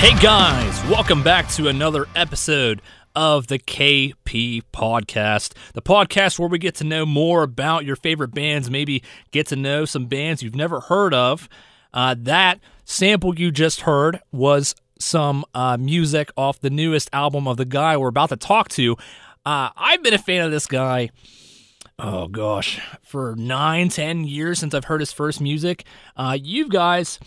Hey guys, welcome back to another episode of the KXP Podcast, the podcast where we get to know more about your favorite bands, maybe get to know some bands you've never heard of. Uh, that sample you just heard was some uh, music off the newest album of the guy we're about to talk to. Uh, I've been a fan of this guy. Oh gosh, for nine, ten years since I've heard his first music. Uh, you guys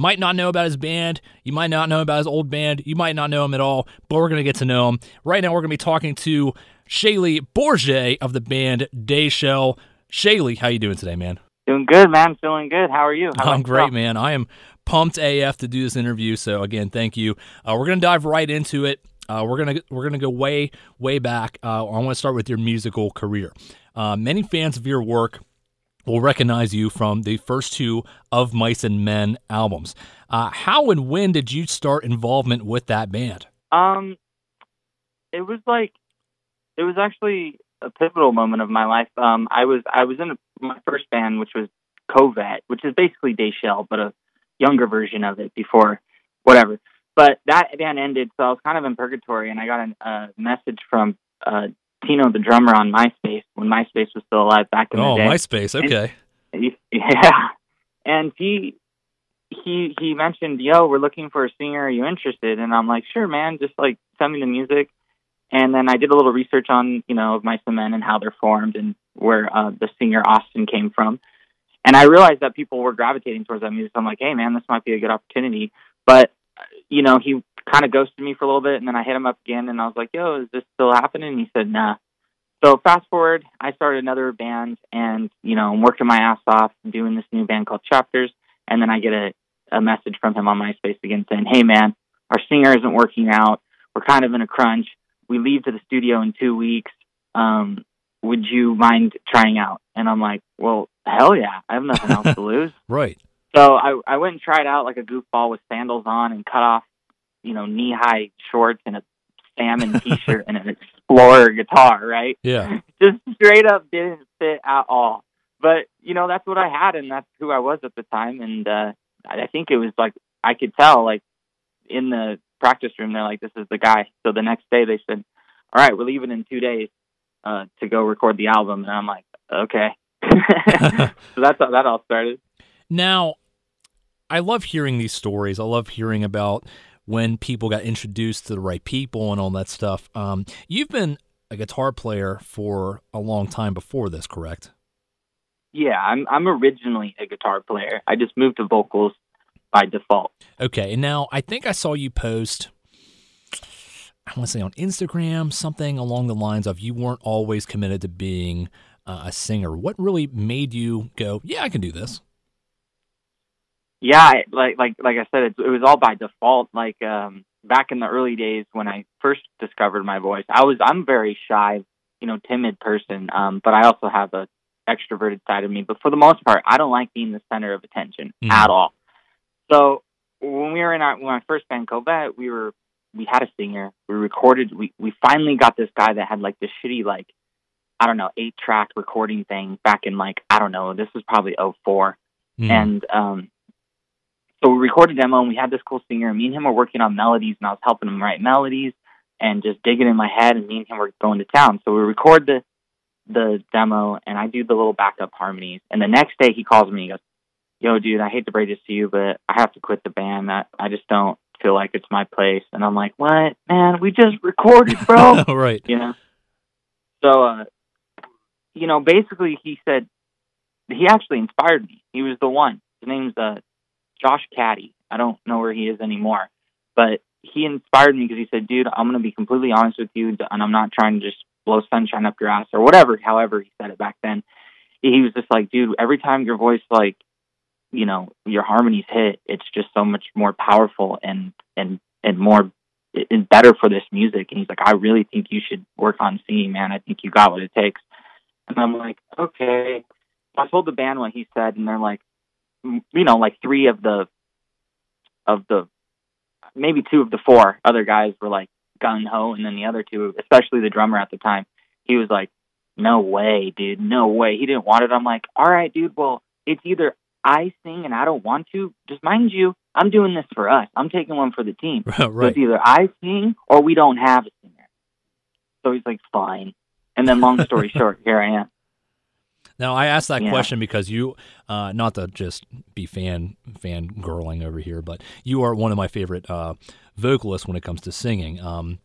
might not know about his band. You might not know about his old band. You might not know him at all, but we're going to get to know him. Right now, we're going to be talking to Shayley Bourget of the band Dayshell. Shayley, how you doing today, man? Doing good, man. Feeling good. How are you? How I'm great, man. I am pumped AF to do this interview. So again, thank you. Uh, we're gonna dive right into it. Uh, we're gonna we're gonna go way way back. Uh, I want to start with your musical career. Uh, many fans of your work will recognize you from the first two of Mice and Men albums. Uh, how and when did you start involvement with that band? Um, it was like, it was actually a pivotal moment of my life. Um, I was I was in my first band, which was Covet, which is basically Dayshell, but a younger version of it before whatever. But that band ended, so I was kind of in purgatory, and I got a, a message from uh, Tino, the drummer, on MySpace when MySpace was still alive back in oh, the day. Oh, MySpace, okay. And, yeah, and he he he mentioned, "Yo, we're looking for a singer. Are you interested?" And I'm like, "Sure, man. Just like send me the music." And then I did a little research on you know Mice and Men and how they're formed and where uh, the singer Austin came from. And I realized that people were gravitating towards that music. So I'm like, "Hey, man, this might be a good opportunity." But you know, he kind of ghosted me for a little bit, and then I hit him up again, and I was like, "Yo, is this still happening?" And he said, "Nah." So fast forward, I started another band, and you know, I'm working my ass off doing this new band called Chapters, and then I get a a message from him on MySpace again saying, "Hey, man, our singer isn't working out. We're kind of in a crunch. We leave to the studio in two weeks. Um, would you mind trying out?" And I'm like, "Well, hell yeah! I have nothing else to lose." Right. So I I went and tried out like a goofball with sandals on and cut off, you know, knee high shorts and a salmon t shirt and an explorer guitar, right? Yeah. Just straight up didn't fit at all. But, you know, that's what I had and that's who I was at the time and uh I think it was like I could tell like in the practice room they're like, This is the guy. So the next day they said, All right, we're leaving in two days uh to go record the album and I'm like, Okay. so that's how that all started. Now, I love hearing these stories. I love hearing about when people got introduced to the right people and all that stuff. Um, you've been a guitar player for a long time before this, correct? Yeah, I'm I'm originally a guitar player. I just moved to vocals by default. Okay, and now I think I saw you post. I want to say on Instagram something along the lines of you weren't always committed to being uh, a singer. What really made you go, yeah, I can do this? Yeah, like like like I said, it, it was all by default. Like um, back in the early days when I first discovered my voice, I was I'm a very shy, you know, timid person. Um, but I also have a extroverted side of me. But for the most part, I don't like being the center of attention Mhm. at all. So when we were in our when my first band Covet, we were we had a singer. We recorded. We we finally got this guy that had like this shitty like I don't know eight track recording thing back in like I don't know. This was probably '04 Mm. and um so we recorded a demo and we had this cool singer. Me and him were working on melodies and I was helping him write melodies and just digging in my head and me and him were going to town. So we record the the demo and I do the little backup harmonies. And the next day he calls me and he goes, Yo dude, I hate to break this to you, but I have to quit the band. I, I just don't feel like it's my place and I'm like, What? Man, we just recorded, bro right. you know. So, uh, you know, basically, he said he actually inspired me. He was the one. His name's uh, Josh Caddy. I don't know where he is anymore, but he inspired me because he said, "Dude, I'm gonna be completely honest with you, and I'm not trying to just blow sunshine up your ass or whatever." However, he said it back then. He was just like, "Dude, every time your voice like." You know, your harmonies hit. It's just so much more powerful and and and more is better for this music. And he's like, I really think you should work on singing, man. I think you got what it takes. And I'm like, okay. I told the band what he said, and they're like, you know, like three of the, of the, maybe two of the four other guys were like gung ho, and then the other two, especially the drummer at the time, he was like, no way, dude, no way. He didn't want it. I'm like, all right, dude. Well, it's either I sing and I don't want to. Just mind you, I'm doing this for us. I'm taking one for the team. So right. it's either I sing or we don't have a singer. So he's like, fine. And then, long story short, here I am. Now I asked that Yeah. question because you, uh, not to just be fan fan girling over here, but you are one of my favorite uh, vocalists when it comes to singing. Um,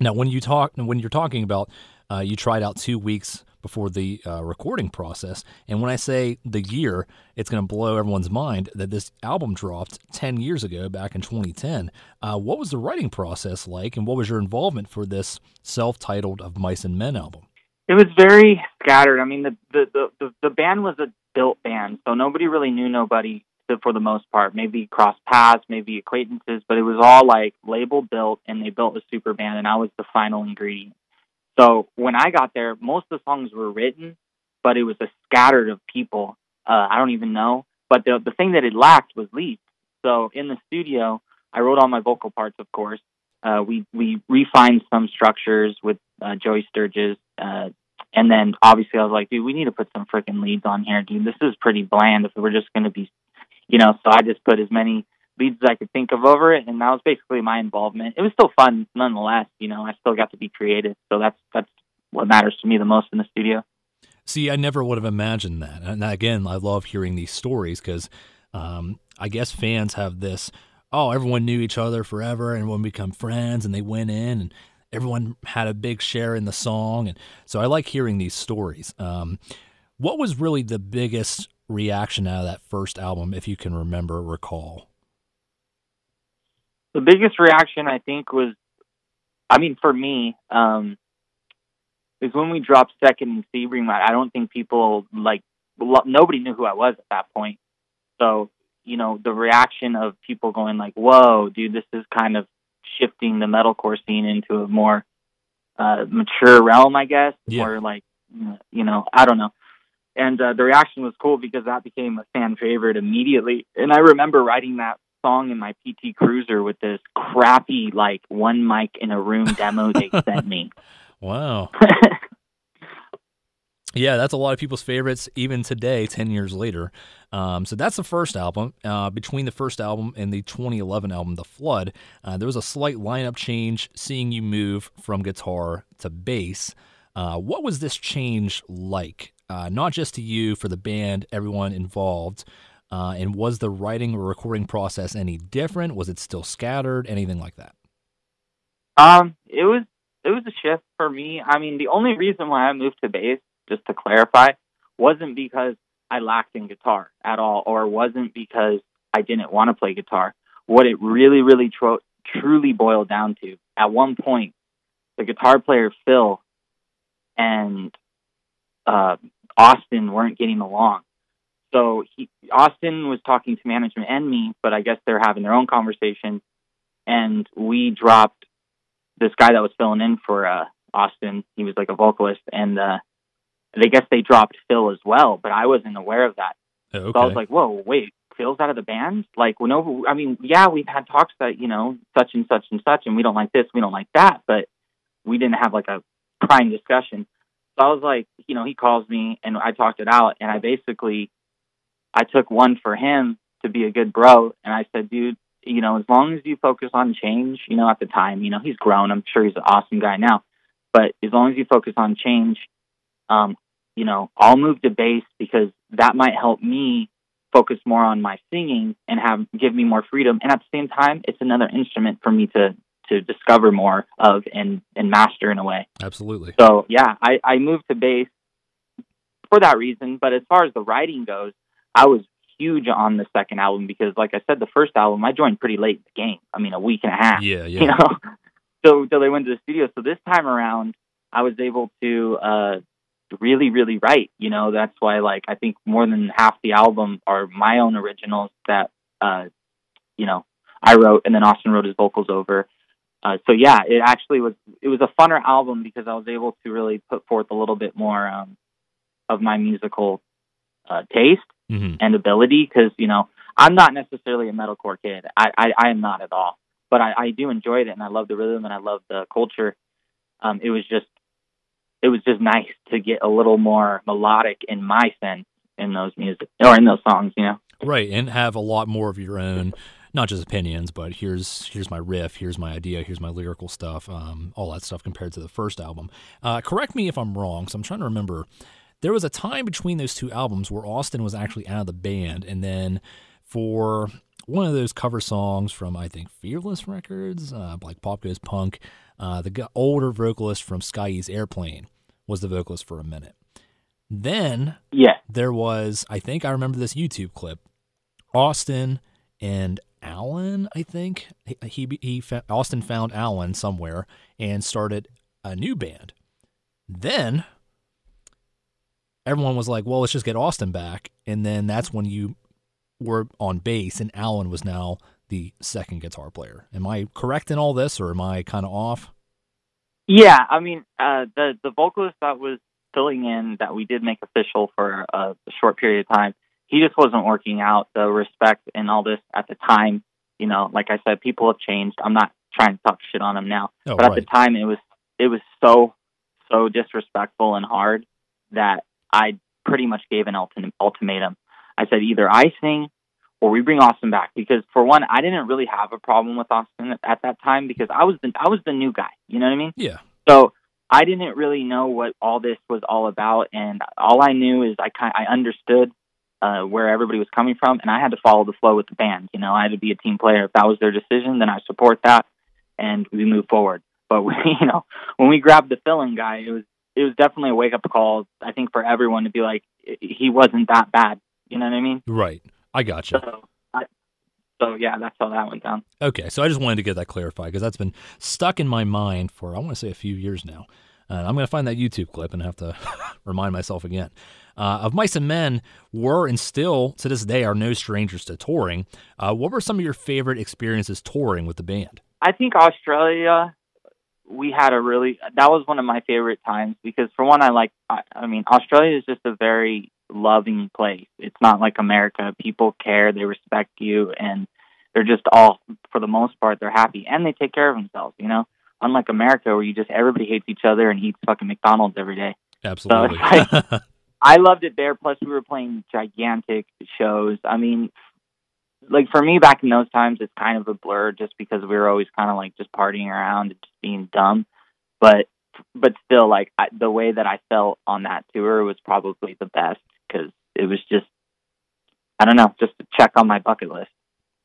now, when you talk, and when you're talking about, uh, you tried out two weeks before the uh, recording process, and when I say the year, it's going to blow everyone's mind that this album dropped ten years ago, back in 2010. Uh, what was the writing process like, and what was your involvement for this self-titled "Of Mice and Men" album? It was very scattered. I mean, the the the, the, the band was a built band, so nobody really knew nobody for- the most part. Maybe cross paths, maybe acquaintances, but it was all like label built, and they built a super band, and I was the final ingredient. So when I got there, most of the songs were written, but it was a scattered of people. Uh, I don't even know. But the the thing that it lacked was leads. So in the studio, I wrote all my vocal parts, of course. Uh, we we refined some structures with uh, Joey Sturgis, uh, and then obviously I was like, dude, we need to put some freaking leads on here, dude. This is pretty bland if we're just going to be, you know. So I just put as many leads as I could think of over it, and that was basically my involvement. It was still fun, nonetheless. You know, I still got to be creative, so that's that's what matters to me the most in the studio. See, I never would have imagined that. And again, I love hearing these stories because um, I guess fans have this oh, everyone knew each other forever and everyone become friends and they went in and everyone had a big share in the song. And so I like hearing these stories. Um, what was really the biggest reaction out of that first album, if you can remember, recall? the biggest reaction I think was, I mean, for me, um, is when we dropped Second & Sebring. I don't think people like nobody knew who I was at that point. So you know, the reaction of people going like, "Whoa, dude, this is kind of shifting the metalcore scene into a more uh, mature realm, I guess, Yeah. or like, you know, I don't know." And uh, the reaction was cool because that became a fan favorite immediately. And I remember writing that song in my PT Cruiser with this crappy like one mic in a room demo they sent me. Wow. Yeah, that's a lot of people's favorites even today, 10 years later. Um, so that's the first album. Uh, between the first album and the 2011 album, The Flood, uh, there was a slight lineup change, seeing you move from guitar to bass. Uh, what was this change like? Uh, not just to you, for the band, everyone involved. Uh, and was the writing or recording process any different? Was it still scattered? Anything like that? Um, it was it was a shift for me. I mean, the only reason why I moved to bass, just to clarify, wasn't because I lacked in guitar at all, or wasn't because I didn't want to play guitar. What it really, really tro- truly boiled down to, at one point, the guitar player Phil and uh, Austin weren't getting along. So he, Austin was talking to management and me, but I guess they're having their own conversation, and we dropped this guy that was filling in for uh, Austin. He was like a vocalist, and uh, I guess they dropped Phil as well, but I wasn't aware of that. Okay. So I was like, "Whoa, wait, Phil's out of the band?" Like, well, no, I mean, yeah, we've had talks that you know such and such and such, and we don't like this, we don't like that, but we didn't have like a prime discussion. So I was like, you know, he calls me, and I talked it out, and I basically, I took one for him to be a good bro, and I said, dude, you know, as long as you focus on change, you know, at the time, you know, he's grown. I'm sure he's an awesome guy now, but as long as you focus on change, um, you know, I'll move to bass because that might help me focus more on my singing and have give me more freedom. And at the same time, it's another instrument for me to to discover more of and and master in a way. Absolutely. So yeah, I I moved to bass for that reason. But as far as the writing goes, I was huge on the second album because, like I said, the first album I joined pretty late in the game. I mean, a week and a half Yeah, yeah. you know. So till they went to the studio. So this time around, I was able to uh, really, really right. You know, that's why like I think more than half the album are my own originals that uh, you know I wrote, and then Austin wrote his vocals over. Uh, so yeah, it actually was it was a funner album because I was able to really put forth a little bit more um, of my musical uh, taste hmm and ability because you know I'm not necessarily a metalcore kid. I, I I am not at all, but I, I do enjoy it and I love the rhythm and I love the culture. Um, it was just it was just nice to get a little more melodic in my sense in those music or in those songs. You know, Right, and have a lot more of your own not just opinions, but here's here's my riff, here's my idea, here's my lyrical stuff, um, all that stuff compared to the first album. Uh, correct me if I'm wrong. So I'm trying to remember. There was a time between those two albums where Austin was actually out of the band, and then for one of those cover songs from I think Fearless Records, uh, like Pop Goes Punk, uh, the older vocalist from Sky Eats Airplane was the vocalist for a minute. Then yeah, there was I think I remember this YouTube clip, Austin and Alan. I think he he, he Austin found Alan somewhere and started a new band. Then everyone was like, "Well, let's just get Austin back," and then that's when you were on bass, and Alan was now the second guitar player. Am I correct in all this, or am I kind of off? Yeah, I mean, uh, the the vocalist that was filling in that we did make official for a, short period of time, he just wasn't working out. The respect and all this at the time, you know, like I said, people have changed. I'm not trying to talk shit on him now, oh, but right. at the time, it was it was so so disrespectful and hard that I pretty much gave an ultimatum. I said either I sing or we bring Austin back because for one, I didn't really have a problem with Austin at that time because I was the I was the new guy. You know what I mean? Yeah. So I didn't really know what all this was all about, and all I knew is I kind I understood uh, where everybody was coming from, and I had to follow the flow with the band. You know, I had to be a team player. If that was their decision, then I support that, and we move forward. But we, you know, when we grabbed the filling guy, it was it was definitely a wake up call. I think for everyone to be like, he wasn't that bad. You know what I mean? Right. I got you. So, I, so yeah, that's how that went down. Okay, so I just wanted to get that clarified because that's been stuck in my mind for I want to say a few years now. Uh, I'm going to find that YouTube clip and have to remind myself again. Uh, of Mice and Men were and still to this day are no strangers to touring. Uh, what were some of your favorite experiences touring with the band? I think Australia we had a really that was one of my favorite times because for one I like I, I mean Australia is just a very loving place. It's not like America. People care, they respect you and they're just all for the most part they're happy and they take care of themselves, you know? Unlike America where you just everybody hates each other and eats fucking McDonald's every day. Absolutely. So like, I loved it there plus we were playing gigantic shows. I mean like for me back in those times it's kind of a blur just because we were always kind of like just partying around and just being dumb but but still like I, the way that i felt on that tour was probably the best because it was just i don't know just to check on my bucket list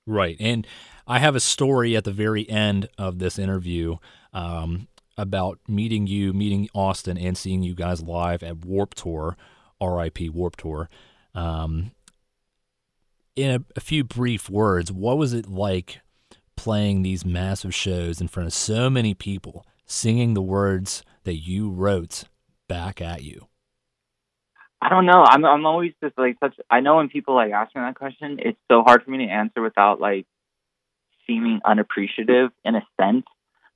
right and i have a story at the very end of this interview um, about meeting you meeting austin and seeing you guys live at Warped Tour rip Warped Tour um, in a, a few brief words, what was it like playing these massive shows in front of so many people, singing the words that you wrote back at you? I don't know. I'm I'm always just like such. I know when people like ask me that question, it's so hard for me to answer without like seeming unappreciative in a sense.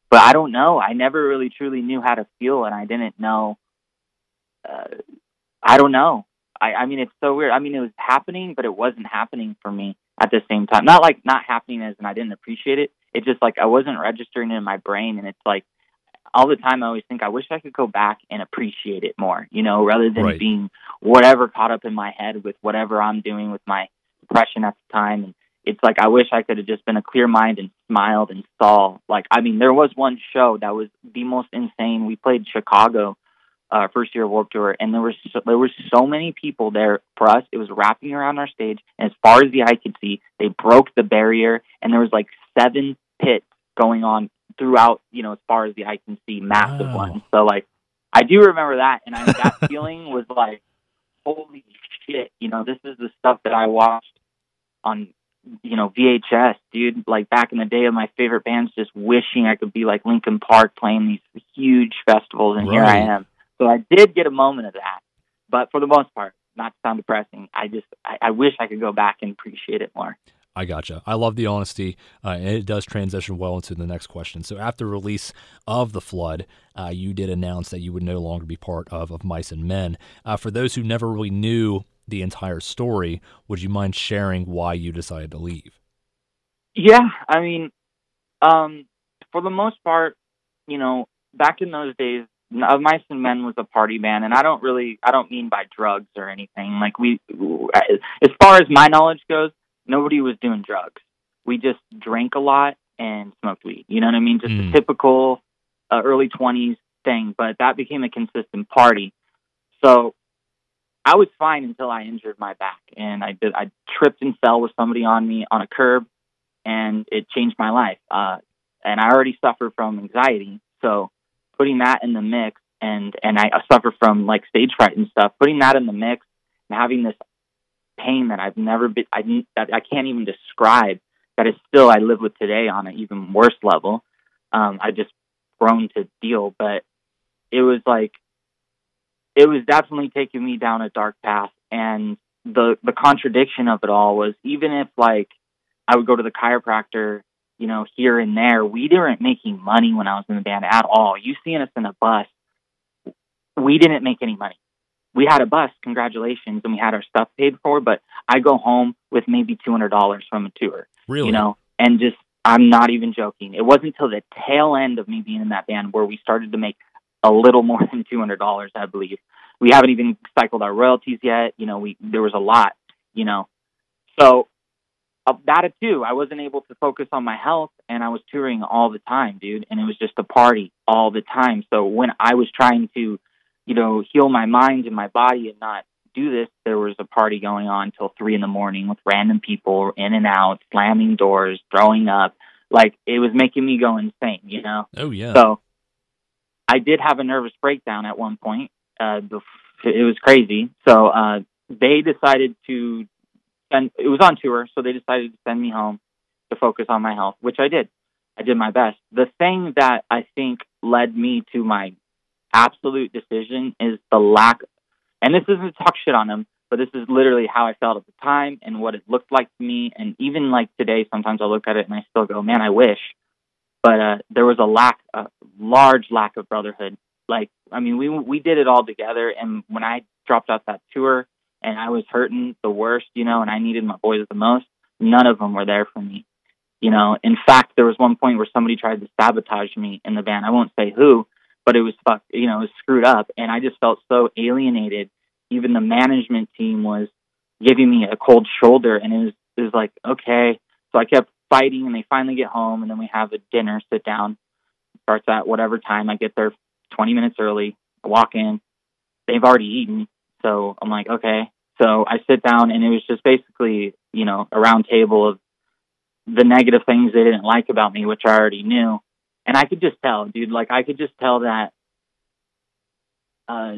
But I don't know. I never really truly knew how to feel, and I didn't know. Uh, I don't know. I, I mean, it's so weird. I mean, it was happening, but it wasn't happening for me at the same time. Not like not happening as and I didn't appreciate it. It's just like I wasn't registering it in my brain, and it's like all the time I always think I wish I could go back and appreciate it more, you know, rather than Right. being whatever caught up in my head with whatever I'm doing with my depression at the time. And it's like I wish I could have just been a clear mind and smiled and saw. Like I mean, there was one show that was the most insane. We played Chicago uh, first year of Warped Tour, and there was so, there was so many people there for us. It was wrapping around our stage, and as far as the eye could see, they broke the barrier, and there was like seven pits going on throughout. You know, as far as the eye can see, massive Wow. ones. So like, I do remember that, and I, that feeling was like, holy shit! You know, this is the stuff that I watched on you know VHS, dude. Like back in the day of my favorite bands, just wishing I could be like Linkin Park playing these huge festivals, and here I am. So I did get a moment of that, but for the most part, not to sound depressing, I just I, I wish I could go back and appreciate it more. I gotcha. I love the honesty, uh, and it does transition well into the next question. So, after release of the flood, uh, you did announce that you would no longer be part of of Mice and Men. Uh, for those who never really knew the entire story, would you mind sharing why you decided to leave? Yeah, I mean, um, for the most part, you know, back in those days, of Mice and Men was a party band, and I don't really, I don't mean by drugs or anything. Like we, as far as my knowledge goes, nobody was doing drugs. we just drank a lot and smoked weed. You know what I mean? Just Mm. a typical uh, early 20s thing, but that became a consistent party. So I was fine until I injured my back and I did I tripped and fell with somebody on me on a curb and it changed my life. Uh and I already suffer from anxiety. So putting that in the mix and and I suffer from like stage fright and stuff, putting that in the mix and having this pain that I've never been I that I can't even describe that is still I live with today on an even worse level. Um I just grown to deal, but it was like it was definitely taking me down a dark path and the the contradiction of it all was even if like I would go to the chiropractor, you know, here and there, we weren't making money when I was in the band at all. You seeing us in a bus, we didn't make any money. We had a bus, congratulations, and we had our stuff paid for, but I go home with maybe two hundred dollars from a tour. Really? You know, and just I'm not even joking. It wasn't until the tail end of me being in that band where we started to make a little more than two hundred dollars, I believe. We haven't even cycled our royalties yet. You know, we there was a lot. You know, so uh, that too, I wasn't able to focus on my health, and I was touring all the time, dude. And it was just a party all the time. So when I was trying to, you know, heal my mind and my body and not do this, there was a party going on till three in the morning with random people in and out, slamming doors, throwing up. Like it was making me go insane, you know. Oh yeah. So I did have a nervous breakdown at one point. Uh, it was crazy. So uh, they decided to send. It was on tour, so they decided to send me home to focus on my health, which I did. I did my best. The thing that I think led me to my absolute decision is the lack. And this isn't to talk shit on them, but this is literally how I felt at the time and what it looked like to me. And even like today, sometimes I look at it and I still go, man, I wish. But uh, there was a lack, a large lack of brotherhood. Like, I mean, we we did it all together. And when I dropped off that tour and I was hurting the worst, you know, and I needed my boys the most, none of them were there for me. You know, in fact, there was one point where somebody tried to sabotage me in the band. I won't say who, but it was fucked, you know, it was screwed up. And I just felt so alienated. Even the management team was giving me a cold shoulder. And it was, it was like, okay. So I kept fighting and they finally get home and then we have a dinner, sit down, starts at whatever time. I get there 20 minutes early. I walk in. They've already eaten. So I'm like, okay. So I sit down and it was just basically, you know, a round table of the negative things they didn't like about me, which I already knew. And I could just tell, dude, like I could just tell that uh,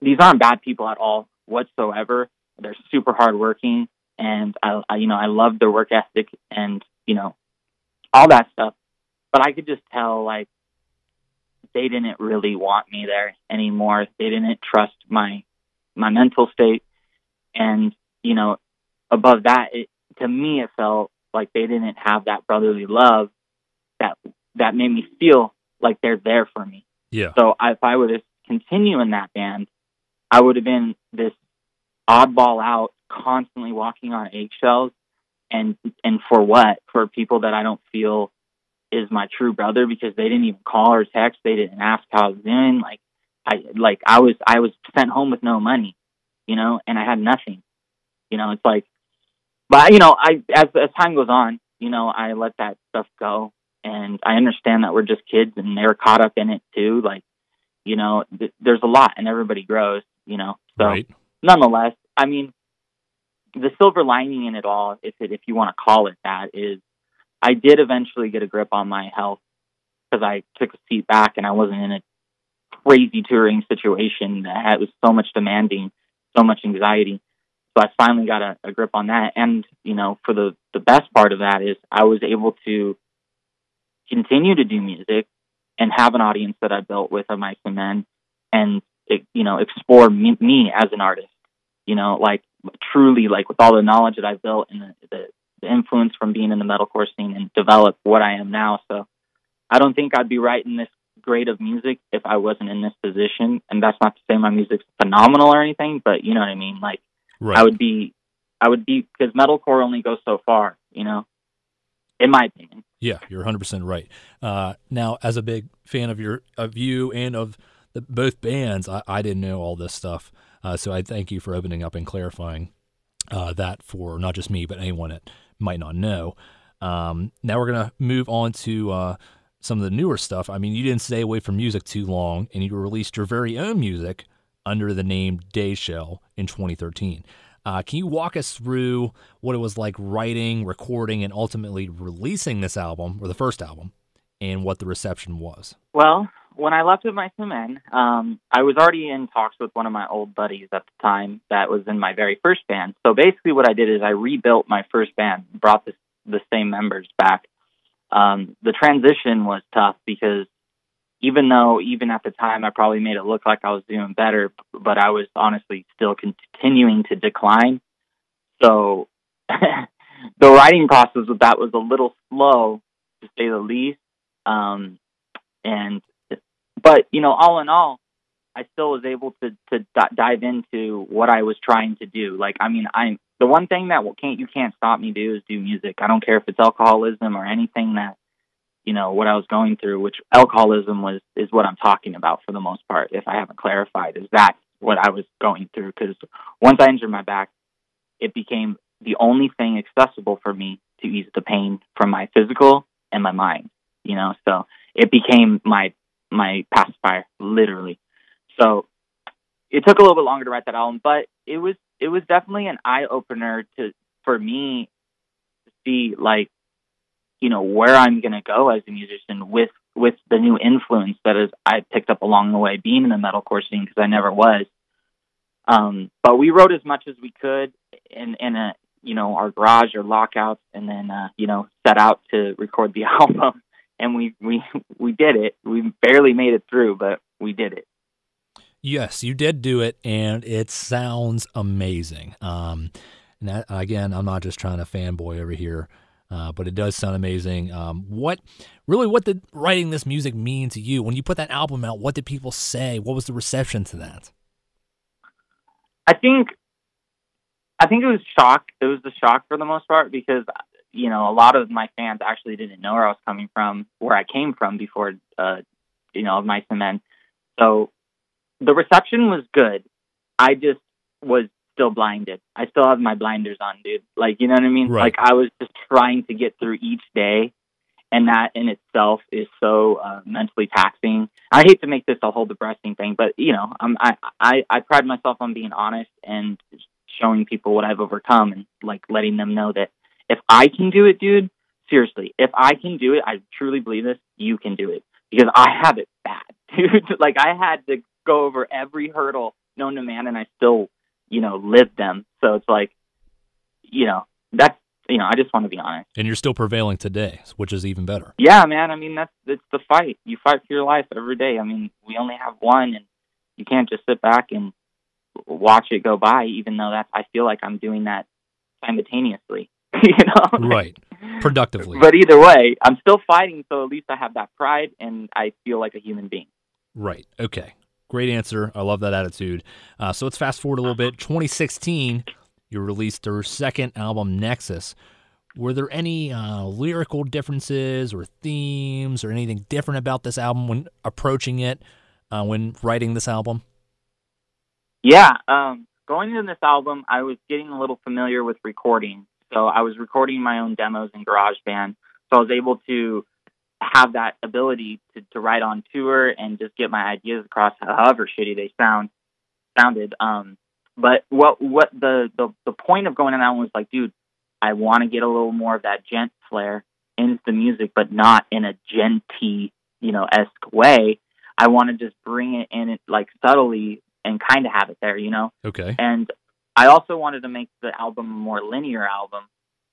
these aren't bad people at all whatsoever. They're super hardworking, and I, I, you know, I love their work ethic and you know, all that stuff. But I could just tell, like, they didn't really want me there anymore. They didn't trust my my mental state, and you know, above that, it, to me, it felt like they didn't have that brotherly love that that made me feel like they're there for me. yeah. So I, if I would have continued in that band, I would have been this oddball out, constantly walking on eggshells, and and for what? For people that I don't feel is my true brother because they didn't even call or text. They didn't ask how I was doing. Like I like I was I was sent home with no money, you know, and I had nothing. You know, it's like, but you know, I as as time goes on, you know, I let that stuff go, and I understand that we're just kids and they're caught up in it too. Like, you know, th- there's a lot, and everybody grows. You know, so right. nonetheless, I mean, the silver lining in it all, if it, if you want to call it that, is I did eventually get a grip on my health because I took a seat back and I wasn't in a crazy touring situation that had, was so much demanding, so much anxiety. So I finally got a, a grip on that, and you know, for the the best part of that is I was able to continue to do music and have an audience that I built with of Mice and Men, and you know, explore me, me as an artist. You know, like truly, like with all the knowledge that I've built and the, the, the influence from being in the metalcore scene and develop what I am now. So I don't think I'd be writing this great of music if I wasn't in this position. And that's not to say my music's phenomenal or anything, but you know what I mean. Like Right. I would be, I would be because metalcore only goes so far. You know, in my opinion. Yeah, you're 100 percent right. Uh, now, as a big fan of your of you and of the, both bands, I, I didn't know all this stuff, uh, so I thank you for opening up and clarifying uh, that for not just me but anyone that might not know. Um, now we're gonna move on to uh, some of the newer stuff. I mean, you didn't stay away from music too long, and you released your very own music under the name Dayshell in 2013. Uh, can you walk us through what it was like writing, recording, and ultimately releasing this album, or the first album, and what the reception was? Well, when I left with my Men, um, I was already in talks with one of my old buddies at the time that was in my very first band. So basically, what I did is I rebuilt my first band, brought the, the same members back. Um, the transition was tough because even though even at the time I probably made it look like I was doing better, but I was honestly still continuing to decline. So the writing process of that was a little slow, to say the least. Um, and but you know, all in all, I still was able to to d- dive into what I was trying to do. Like, I mean, I'm the one thing that can't you can't stop me do is do music. I don't care if it's alcoholism or anything that you know what I was going through, which alcoholism was is what I'm talking about for the most part. If I haven't clarified, is that what I was going through? Because once I injured my back, it became the only thing accessible for me to ease the pain from my physical and my mind. You know, so it became my my pacifier, literally. So it took a little bit longer to write that album, but it was it was definitely an eye opener to for me to see like you know where I'm going to go as a musician with with the new influence that is I picked up along the way being in the metalcore scene because I never was. Um, but we wrote as much as we could in in a you know our garage or lockouts, and then uh, you know set out to record the album, and we we we did it. We barely made it through, but we did it. Yes, you did do it, and it sounds amazing. Um, and that, again, I'm not just trying to fanboy over here. Uh, but it does sound amazing. Um, what really, what did writing this music mean to you when you put that album out? What did people say? What was the reception to that? I think, I think it was shock. It was the shock for the most part because you know a lot of my fans actually didn't know where I was coming from, where I came from before, uh, you know, of Mice and Men. So the reception was good. I just was still blinded. I still have my blinders on, dude. Like, you know what I mean? Right. Like, I was just trying to get through each day, and that in itself is so uh, mentally taxing. I hate to make this a whole depressing thing, but you know, I'm, I I I pride myself on being honest and showing people what I've overcome, and like letting them know that if I can do it, dude, seriously, if I can do it, I truly believe this. You can do it because I have it bad, dude. like, I had to go over every hurdle known to man, and I still you know, live them. So it's like, you know, that's you know, I just want to be honest. And you're still prevailing today, which is even better. Yeah, man. I mean, that's it's the fight. You fight for your life every day. I mean, we only have one, and you can't just sit back and watch it go by. Even though that's, I feel like I'm doing that simultaneously. you know, right? Productively. But either way, I'm still fighting. So at least I have that pride, and I feel like a human being. Right. Okay. Great answer. I love that attitude. Uh, so let's fast forward a little bit. 2016, you released your second album, Nexus. Were there any uh, lyrical differences or themes or anything different about this album when approaching it, uh, when writing this album? Yeah. Um, going into this album, I was getting a little familiar with recording. So I was recording my own demos in GarageBand. So I was able to have that ability to, to write on tour and just get my ideas across, however shitty they sound sounded. Um, but what what the, the the point of going on that one was like, dude, I want to get a little more of that djent flair into the music, but not in a djenty, you know, esque way. I want to just bring it in it like subtly and kind of have it there, you know. Okay. And I also wanted to make the album a more linear album,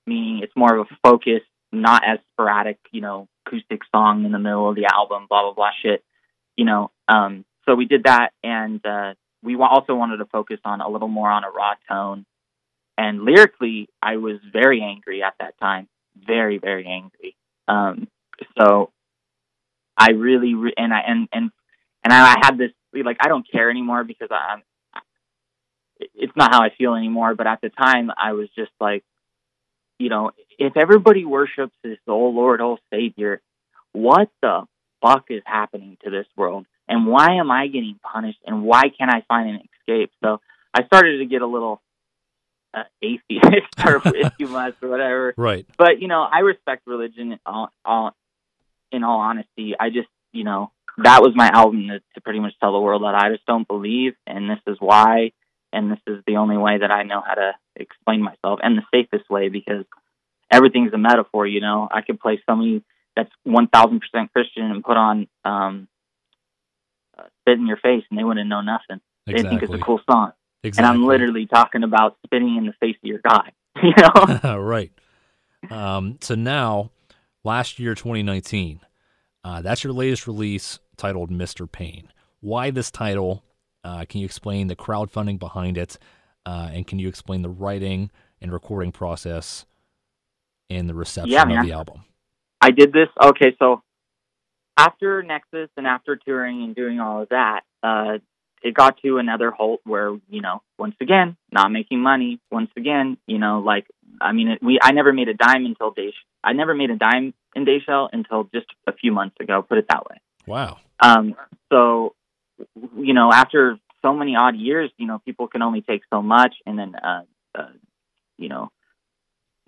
meaning it's more of a focus, not as sporadic, you know, acoustic song in the middle of the album, blah blah blah shit, you know. Um, so we did that, and uh, we also wanted to focus on a little more on a raw tone. And lyrically, I was very angry at that time, very very angry. Um, so I really re- and I and and and I had this like I don't care anymore because I'm. It's not how I feel anymore, but at the time I was just like, you know, if everybody worships this, oh Lord, oh Savior, what the fuck is happening to this world? And why am I getting punished? And why can't I find an escape? So I started to get a little, uh, atheist or if you must or whatever. Right. But you know, I respect religion. In all, all, in all honesty, I just you know that was my album to, to pretty much tell the world that I just don't believe, and this is why, and this is the only way that I know how to explain myself, and the safest way because everything's a metaphor. You know, I could play somebody that's one thousand percent Christian and put on um, uh, "Spit in Your Face," and they wouldn't know nothing. They Exactly. think it's a cool song, exactly. and I'm literally talking about spitting in the face of your guy. You know. right. Um, so now, last year, 2019, uh, that's your latest release titled Mr. Pain. Why this title? Uh, can you explain the crowdfunding behind it? Uh, and can you explain the writing and recording process and the reception Yeah, of the album? I did this. Okay, so after Nexus and after touring and doing all of that, uh, it got to another halt where you know, once again, not making money. Once again, you know, like I mean, it, we I never made a dime until Day. I never made a dime in Dayshell until just a few months ago. Put it that way. Wow. Um, so, you know, after so many odd years, you know, people can only take so much, and then, uh, uh, you know,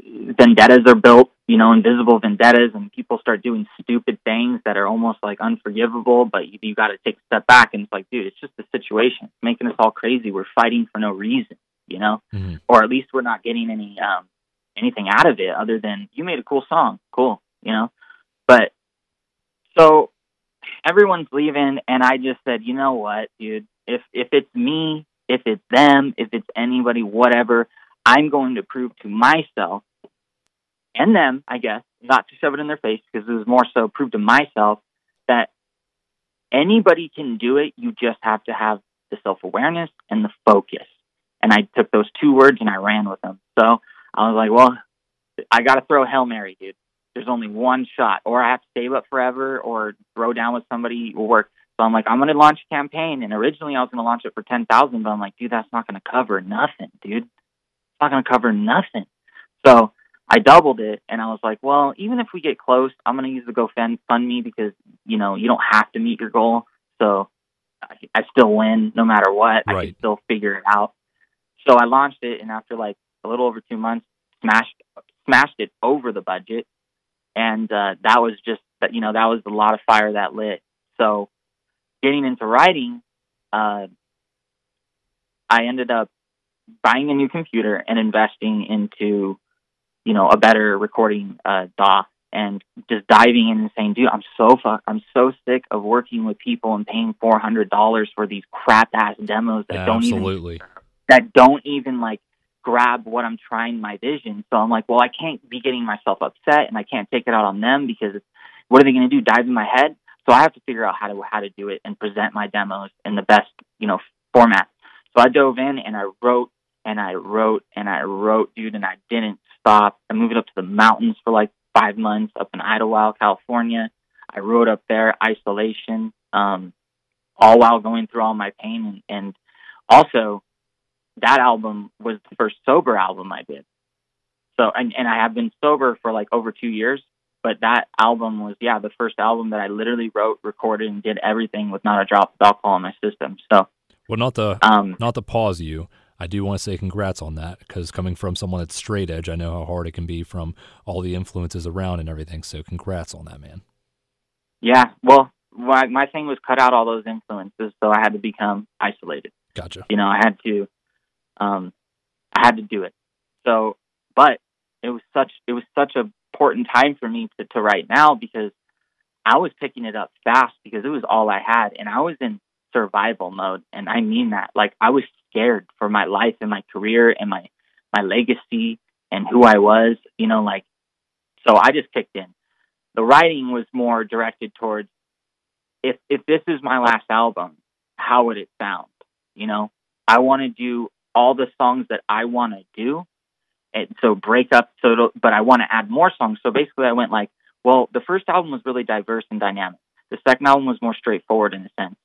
vendettas are built, you know, invisible vendettas, and people start doing stupid things that are almost like unforgivable. But you, you got to take a step back, and it's like, dude, it's just a situation. It's making us all crazy. We're fighting for no reason, you know, Mhm. or at least we're not getting any um, anything out of it other than you made a cool song, cool, you know. But so everyone's leaving, and I just said, you know what, dude? If if it's me, if it's them, if it's anybody, whatever, I'm going to prove to myself and them, I guess, not to shove it in their face because it was more so prove to myself that anybody can do it. You just have to have the self awareness and the focus. And I took those two words and I ran with them. So I was like, well, I got to throw Hail Mary, dude. There's only one shot, or I have to save up forever or throw down with somebody will work. So I'm like, I'm going to launch a campaign. And originally I was going to launch it for 10,000, but I'm like, dude, that's not going to cover nothing, dude. It's not going to cover nothing. So I doubled it and I was like, well, even if we get close, I'm going to use the GoFundMe because, you know, you don't have to meet your goal. So I, I still win no matter what. I can still figure it out. So I launched it and after like a little over two months, smashed, smashed it over the budget. And, uh, that was just that, you know, that was a lot of fire that lit. So getting into writing, uh, I ended up buying a new computer and investing into, you know, a better recording uh, DAW and just diving in and saying, dude, I'm so fuck, I'm so sick of working with people and paying four hundred dollars for these crap ass demos that don't even Absolutely. that don't even like grab what I'm trying my vision. So I'm like, well, I can't be getting myself upset and I can't take it out on them because what are they going to do? Dive in my head? So I have to figure out how to how to do it and present my demos in the best you know format. So I dove in and I wrote and I wrote and I wrote, dude, and I didn't stop. I moved up to the mountains for like five months up in Idyllwild, California. I wrote up there, isolation, um, all while going through all my pain and, and also that album was the first sober album I did. So and, and I have been sober for like over two years, but that album was yeah, the first album that I literally wrote, recorded and did everything with not a drop of alcohol in my system. So Well, not the, um not to pause you. I do want to say congrats on that because coming from someone that's straight edge, I know how hard it can be from all the influences around and everything. So congrats on that, man. yeah, well my my thing was cut out all those influences, so I had to become isolated. Gotcha. you know, I had to, um, I had to do it. So, but it was such, it was such a important time for me to, to write now because I was picking it up fast because it was all I had and I was in survival mode. And I mean that, like I was scared for my life and my career and my, my legacy and who I was, you know, like, so I just kicked in. The writing was more directed towards if, if this is my last album, how would it sound? You know, I want to do all the songs that I want to do. And so break up, so but I want to add more songs. So basically, I went like, well, the first album was really diverse and dynamic. The second album was more straightforward in a sense.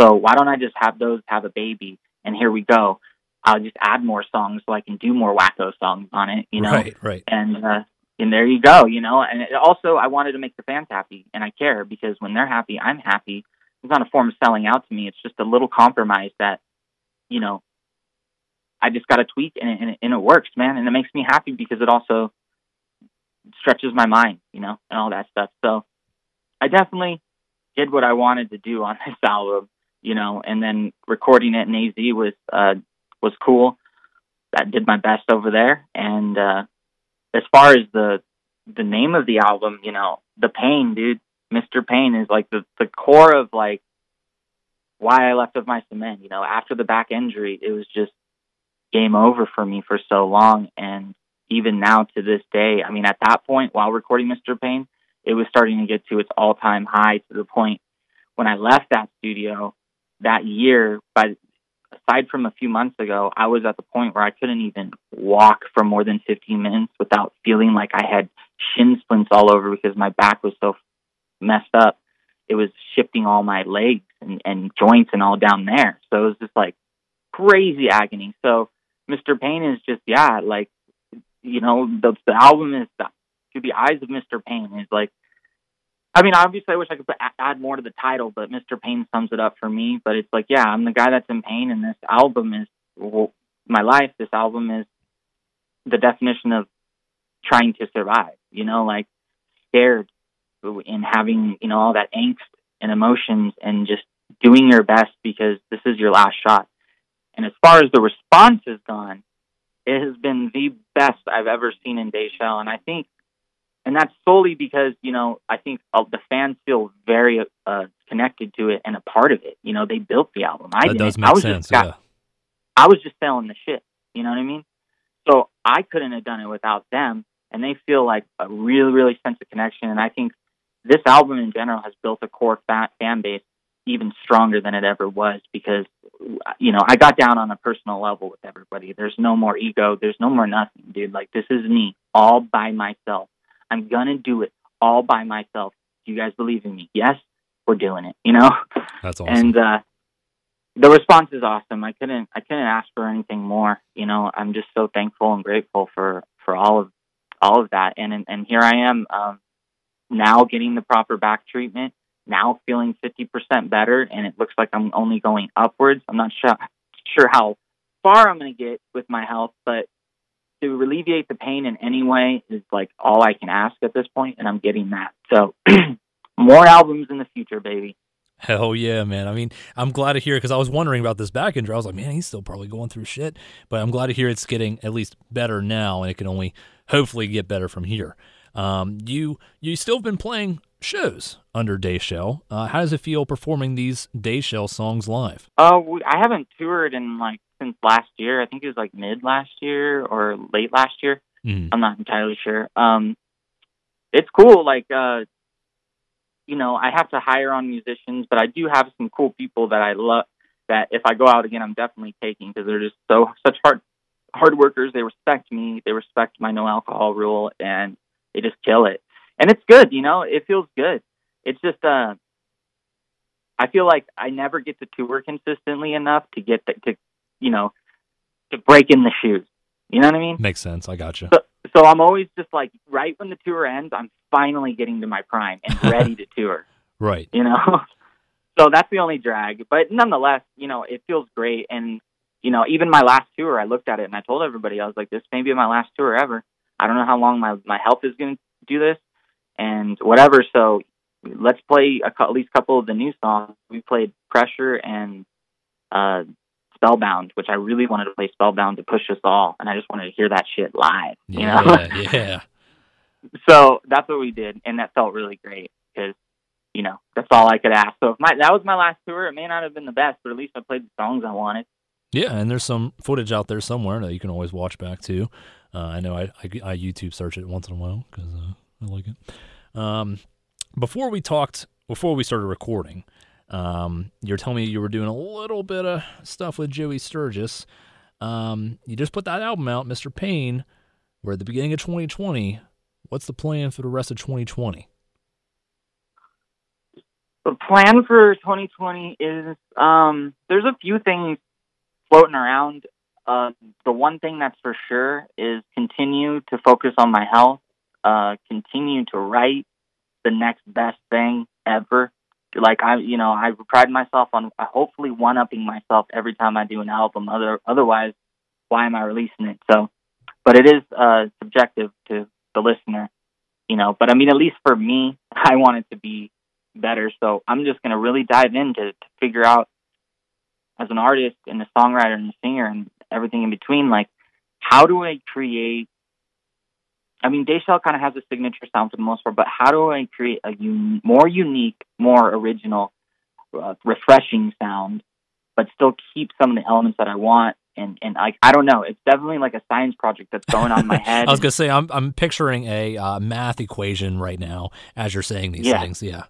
So why don't I just have those have a baby? And here we go. I'll just add more songs so I can do more wacko songs on it, you know? Right, right. and uh, and there you go, you know. And it also, I wanted to make the fans happy, and I care because when they're happy, I'm happy. It's not a form of selling out to me. It's just a little compromise that, you know, I just got to tweak and it, and, it, and it works, man. And it makes me happy because it also stretches my mind, you know, and all that stuff. So I definitely did what I wanted to do on this album, you know, and then recording it in AZ was, uh, was cool. I did my best over there. And, uh, as far as the, the name of the album, you know, the pain, dude, Mr. Pain is like the, the core of like why I left Of Mice and Men. You know, after the back injury, it was just game over for me for so long. And even now to this day, I mean, at that point, while recording Mr. Pain, it was starting to get to its all time high to the point when I left that studio that year, by aside from a few months ago, I was at the point where I couldn't even walk for more than 15 minutes without feeling like I had shin splints all over because my back was so messed up. It was shifting all my legs and, and joints and all down there. So it was just like crazy agony. So Mr. Pain is just, yeah, like, you know, the, the album is the, to the eyes of Mr. Pain is like, I mean, obviously, I wish I could put, add more to the title, but Mr. Pain sums it up for me. But it's like, yeah, I'm the guy that's in pain, and this album is well, my life. This album is the definition of trying to survive. You know, like scared and having you know all that angst and emotions, and just doing your best because this is your last shot. And as far as the response has gone, it has been the best I've ever seen in Dayshell, and I think and that's solely because you know I think the fans feel very uh, connected to it and a part of it. You know, they built the album. I that didn't. does make I was sense. Just got, yeah. I was just selling the shit. You know what I mean? So I couldn't have done it without them, and they feel like a really, really sense of connection. And I think this album in general has built a core fan, fan base even stronger than it ever was because you know I got down on a personal level with everybody. There's no more ego. There's no more nothing, dude. Like this is me all by myself I'm gonna do it all by myself. Do you guys believe in me? Yes, we're doing it. You know. That's awesome. And uh, the response is awesome. I couldn't I couldn't ask for anything more. You know, I'm just so thankful and grateful for for all of all of that. And and, and here I am um, now getting the proper back treatment. Now feeling 50% better, and it looks like I'm only going upwards. I'm not sure sure how far I'm going to get with my health, but to alleviate the pain in any way is like all I can ask at this point, and I'm getting that. So more albums in the future, baby. Hell yeah, man. I mean, I'm glad to hear because I was wondering about this back injury. I was like, man, he's still probably going through shit. But I'm glad to hear it's getting at least better now, and it can only hopefully get better from here. Um, you you still have been playing shows under Dayshell. Uh, how does it feel performing these Dayshell songs live? Uh, I haven't toured in like since last year. I think it was like mid last year or late last year. Mm. I'm not entirely sure. Um, it's cool. Like, uh, you know, I have to hire on musicians, but I do have some cool people that I love. That if I go out again, I'm definitely taking because they're just so such hard hard workers. They respect me. They respect my no alcohol rule, and they just kill it. And it's good. You know, it feels good. It's just uh, I feel like I never get to tour consistently enough to get the, to you know, to break in the shoes. You know what I mean? Makes sense. I got you. So, so I'm always just like, right when the tour ends, I'm finally getting to my prime and ready to tour. Right. You know? so that's the only drag. But nonetheless, you know, it feels great. And, you know, even my last tour, I looked at it and I told everybody, I was like, this may be my last tour ever. I don't know how long my, my health is going to do this and whatever. So let's play a, at least a couple of the new songs. We played Pressure and uh, Spellbound, which I really wanted to play Spellbound to push us all, and I just wanted to hear that shit live. You Yeah, know? yeah. so that's what we did, and that felt really great because you know that's all I could ask. So if my that was my last tour, it may not have been the best, but at least I played the songs I wanted. Yeah, and there's some footage out there somewhere that you can always watch back to. Uh, I know I, I, I YouTube search it once in a while because uh, I like it. Um, before we talked, before we started recording, um, you're telling me you were doing a little bit of stuff with Joey Sturgis. Um, you just put that album out, Mr. Pain. We're at the beginning of 2020. What's the plan for the rest of 2020? The plan for 2020 is um, there's a few things floating around. Uh, the one thing that's for sure is continue to focus on my health, uh, continue to write the next best thing ever. Like I, you know, I pride myself on hopefully one upping myself every time I do an album. Other, otherwise, why am I releasing it? So, but it is uh, subjective to the listener, you know. But I mean, at least for me, I want it to be better. So I'm just gonna really dive into to figure out as an artist and a songwriter and a singer and everything in between, like how do I create I mean, Dayshell kind of has a signature sound for the most part, but how do I create a un- more unique, more original, uh, refreshing sound, but still keep some of the elements that I want? And and like I don't know, it's definitely like a science project that's going on in my head. I was gonna say I'm I'm picturing a uh, math equation right now as you're saying these Yeah. things. Yeah,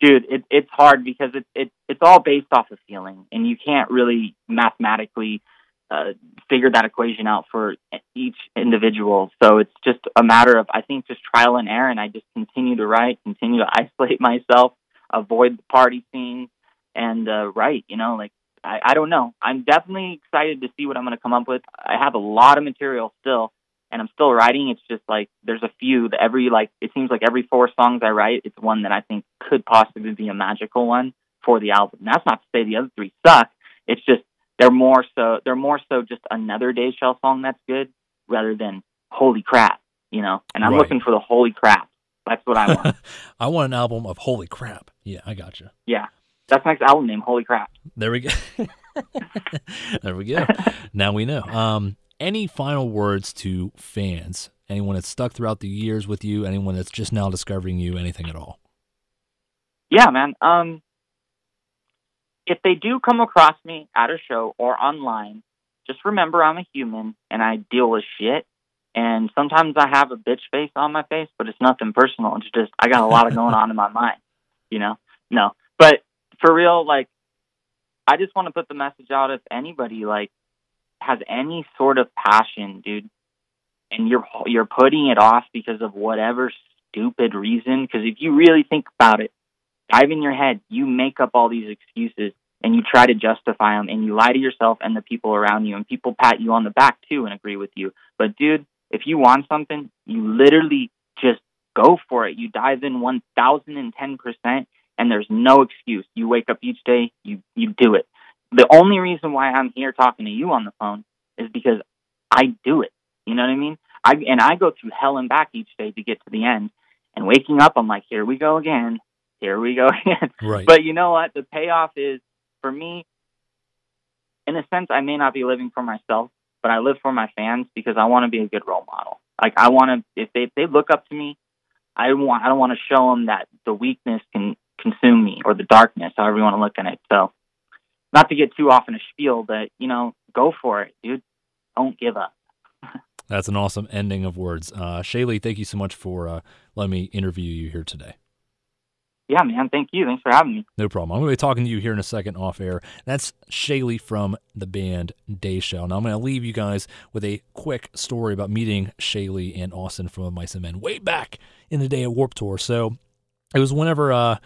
dude, it, it's hard because it, it it's all based off of feeling, and you can't really mathematically uh, figure that equation out for each individual. So it's just a matter of I think just trial and error, and I just continue to write, continue to isolate myself, avoid the party scene, and uh, write. You know, like I, I don't know. I'm definitely excited to see what I'm going to come up with. I have a lot of material still. And I'm still writing. It's just like there's a few that every like it seems like every four songs I write, it's one that I think could possibly be a magical one for the album. And that's not to say the other three suck. It's just they're more so they're more so just another Dayshell song that's good rather than holy crap, you know. And I'm Right. looking for the holy crap. That's what I want. I want an album of holy crap. Yeah, I got you. yeah, that's my next album name. Holy crap. There we go. there we go. Now we know. Um, any final words to fans? Anyone that's stuck throughout the years with you? Anyone that's just now discovering you? Anything at all? Yeah, man. Um, if they do come across me at a show or online, just remember I'm a human and I deal with shit. And sometimes I have a bitch face on my face, but it's nothing personal. It's just I got a lot of going on in my mind, you know. No, but for real, like I just want to put the message out. If anybody like has any sort of passion, dude, and you're you're putting it off because of whatever stupid reason, because if you really think about it dive in your head. You make up all these excuses and you try to justify them and you lie to yourself and the people around you and people pat you on the back too and agree with you. But dude, if you want something, you literally just go for it. You dive in 1010% and there's no excuse. You wake up each day, you you do it. The only reason why I'm here talking to you on the phone is because I do it. You know what I mean? I and I go through hell and back each day to get to the end. And waking up, I'm like, here we go again here we go again. Right. But you know what? The payoff is for me, in a sense, I may not be living for myself, but I live for my fans because I want to be a good role model. Like I want to, if they if they look up to me, I want I don't want to show them that the weakness can consume me or the darkness, however you want to look at it. So, not to get too off in a spiel, but you know, go for it, dude. Don't give up. That's an awesome ending of words. Uh, Shayley, thank you so much for uh, letting me interview you here today. Yeah, man. Thank you. Thanks for having me. No problem. I'm going to be talking to you here in a second off air. That's Shayley from the band Dayshell. Now, I'm going to leave you guys with a quick story about meeting Shayley and Austin from Mice and Men way back in the day at Warped Tour. So it was whenever uh,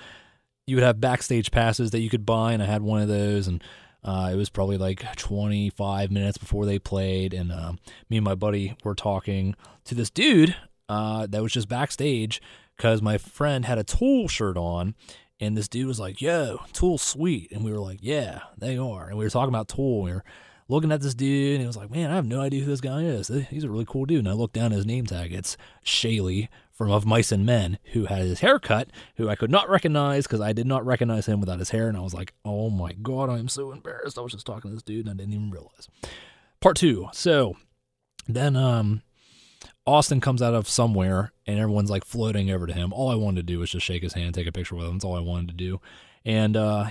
you would have backstage passes that you could buy, and I had one of those, and uh, it was probably like 25 minutes before they played, and uh, me and my buddy were talking to this dude uh, that was just backstage because my friend had a Tool shirt on, and this dude was like, "Yo, Tool, sweet," and we were like, "Yeah, they are," and we were talking about Tool. And we were looking at this dude, and he was like, "Man, I have no idea who this guy is. He's a really cool dude." And I looked down at his name tag. It's Shayley from Of Mice and Men, who had his hair cut, who I could not recognize because I did not recognize him without his hair. And I was like, "Oh my god, I am so embarrassed." I was just talking to this dude, and I didn't even realize. Part two. So then, um, Austin comes out of somewhere and everyone's like floating over to him. All I wanted to do was just shake his hand, take a picture with him. That's all I wanted to do. And uh,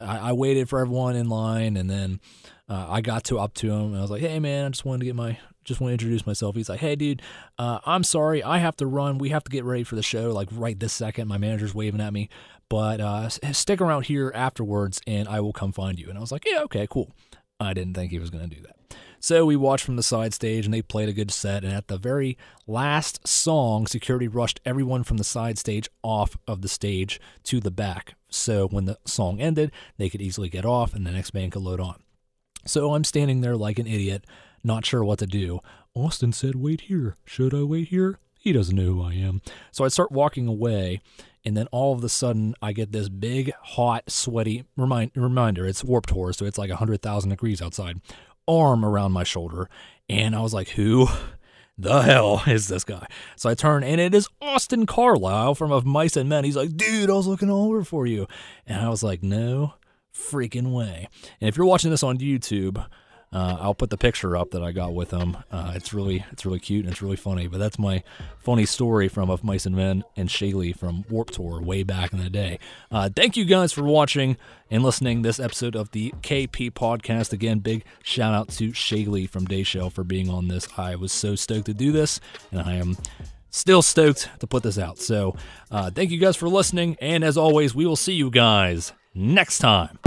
I, I waited for everyone in line, and then uh, I got to up to him and I was like, "Hey, man, I just wanted to get my just want to introduce myself." He's like, "Hey, dude, uh, I'm sorry, I have to run. We have to get ready for the show like right this second. My manager's waving at me, but uh, stick around here afterwards, and I will come find you." And I was like, "Yeah, okay, cool." I didn't think he was going to do that. So we watched from the side stage and they played a good set. And at the very last song, security rushed everyone from the side stage off of the stage to the back. So when the song ended, they could easily get off and the next band could load on. So I'm standing there like an idiot, not sure what to do. Austin said, Wait here. Should I wait here? He doesn't know who I am. So I start walking away, and then all of a sudden, I get this big, hot, sweaty remind, reminder. It's Warped Tour, so it's like 100,000 degrees outside. Arm around my shoulder. And I was like, who the hell is this guy? So I turn and it is Austin Carlisle from Of Mice and Men. He's like, dude, I was looking over for you. And I was like, no freaking way. And if you're watching this on YouTube, uh, I'll put the picture up that I got with him. Uh, it's really it's really cute and it's really funny. But that's my funny story from Of Mice and Men and Shayley from Warped Tour way back in the day. Uh, thank you guys for watching and listening this episode of the KP podcast. Again, big shout out to Shayley from Dayshell for being on this. I was so stoked to do this, and I am still stoked to put this out. So uh, thank you guys for listening, and as always, we will see you guys next time.